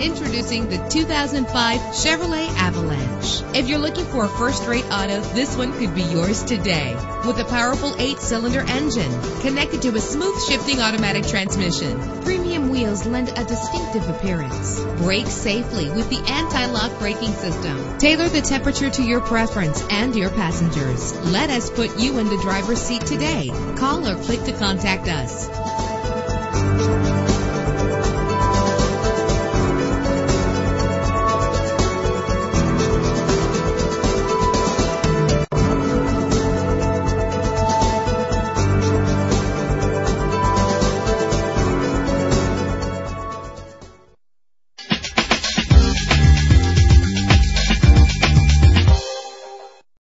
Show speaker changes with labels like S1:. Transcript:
S1: Introducing the 2005 Chevrolet Avalanche. If you're looking for a first-rate auto, this one could be yours today. With a powerful eight-cylinder engine connected to a smooth shifting automatic transmission, premium wheels lend a distinctive appearance. Brake safely with the anti-lock braking system. Tailor the temperature to your preference and your passengers. Let us put you in the driver's seat today. Call or click to contact us.